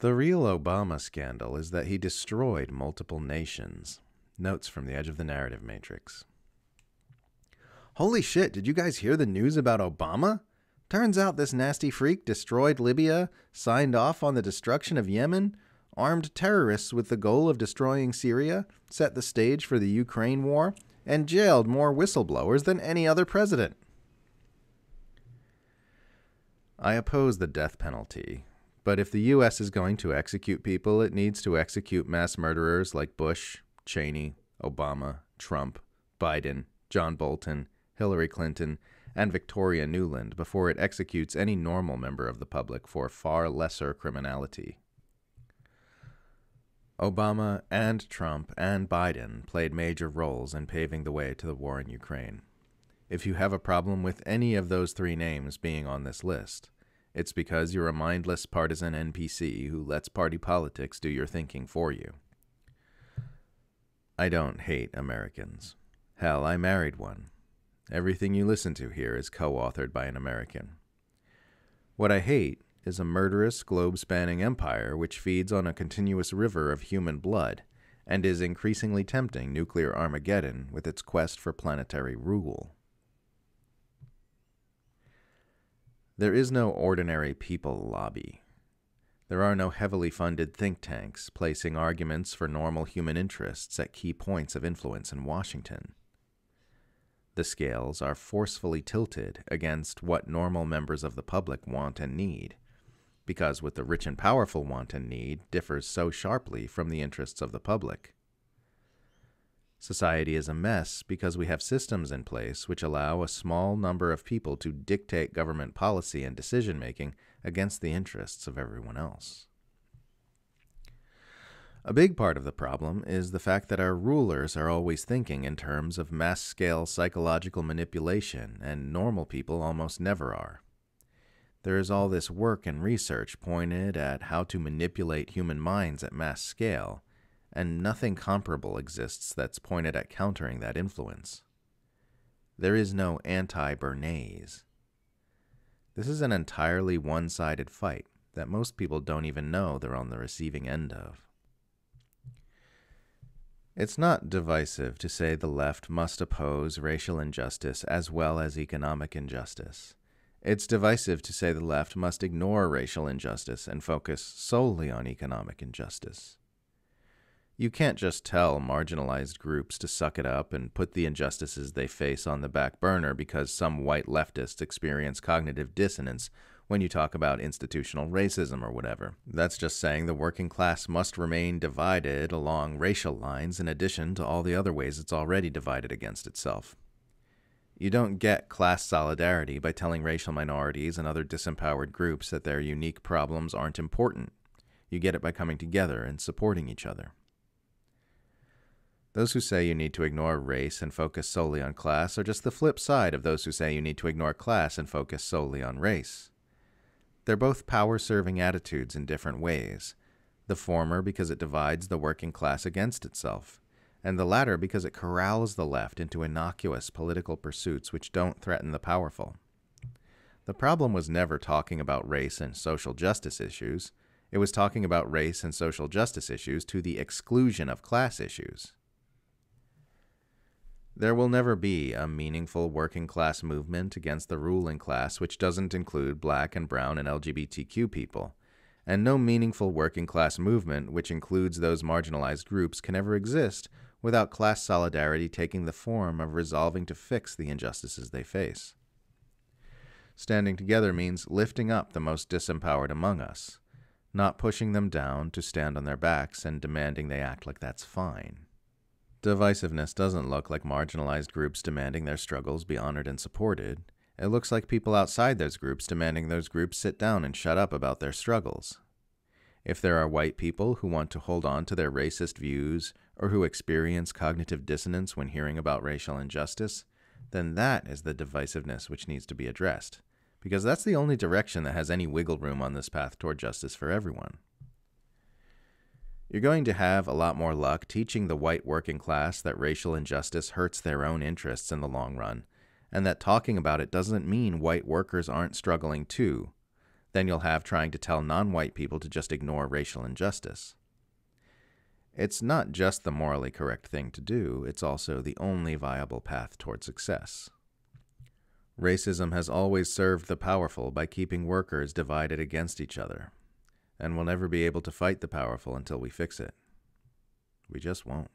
The real Obama scandal is that he destroyed multiple nations. Notes from the edge of the narrative matrix. Holy shit, did you guys hear the news about Obama? Turns out this nasty freak destroyed Libya, signed off on the destruction of Yemen, armed terrorists with the goal of destroying Syria, set the stage for the Ukraine war, and jailed more whistleblowers than any other president. I oppose the death penalty, but if the U.S. is going to execute people, it needs to execute mass murderers like Bush, Cheney, Obama, Trump, Biden, John Bolton, Hillary Clinton, and Victoria Nuland before it executes any normal member of the public for far lesser criminality. Obama and Trump and Biden played major roles in paving the way to the war in Ukraine. If you have a problem with any of those three names being on this list, it's because you're a mindless partisan NPC who lets party politics do your thinking for you. I don't hate Americans. Hell, I married one. Everything you listen to here is co authored by an American. What I hate is a murderous, globe spanning empire which feeds on a continuous river of human blood and is increasingly tempting nuclear Armageddon with its quest for planetary rule. There is no ordinary people lobby. There are no heavily funded think tanks placing arguments for normal human interests at key points of influence in Washington. The scales are forcefully tilted against what normal members of the public want and need, because what the rich and powerful want and need differs so sharply from the interests of the public. Society is a mess because we have systems in place which allow a small number of people to dictate government policy and decision making against the interests of everyone else. A big part of the problem is the fact that our rulers are always thinking in terms of mass scale psychological manipulation, and normal people almost never are. There is all this work and research pointed at how to manipulate human minds at mass scale, and nothing comparable exists that's pointed at countering that influence. There is no anti Bernays. This is an entirely one sided fight that most people don't even know they're on the receiving end of. It's not divisive to say the left must oppose racial injustice as well as economic injustice. It's divisive to say the left must ignore racial injustice and focus solely on economic injustice. You can't just tell marginalized groups to suck it up and put the injustices they face on the back burner because some white leftists experience cognitive dissonance when you talk about institutional racism or whatever. That's just saying the working class must remain divided along racial lines in addition to all the other ways it's already divided against itself. You don't get class solidarity by telling racial minorities and other disempowered groups that their unique problems aren't important. You get it by coming together and supporting each other. Those who say you need to ignore race and focus solely on class are just the flip side of those who say you need to ignore class and focus solely on race. They're both power serving attitudes in different ways, the former because it divides the working class against itself, and the latter because it corrals the left into innocuous political pursuits which don't threaten the powerful. The problem was never talking about race and social justice issues, it was talking about race and social justice issues to the exclusion of class issues. There will never be a meaningful working class movement against the ruling class which doesn't include black and brown and LGBTQ people, and no meaningful working class movement which includes those marginalized groups can ever exist without class solidarity taking the form of resolving to fix the injustices they face. Standing together means lifting up the most disempowered among us, not pushing them down to stand on their backs and demanding they act like that's fine. Divisiveness doesn't look like marginalized groups demanding their struggles be honored and supported. It looks like people outside those groups demanding those groups sit down and shut up about their struggles. If there are white people who want to hold on to their racist views or who experience cognitive dissonance when hearing about racial injustice, then that is the divisiveness which needs to be addressed, because that's the only direction that has any wiggle room on this path toward justice for everyone. You're going to have a lot more luck teaching the white working class that racial injustice hurts their own interests in the long run, and that talking about it doesn't mean white workers aren't struggling too. than you'll have trying to tell non white people to just ignore racial injustice. It's not just the morally correct thing to do, it's also the only viable path toward success. Racism has always served the powerful by keeping workers divided against each other, and we'll never be able to fight the powerful until we fix it. We just won't.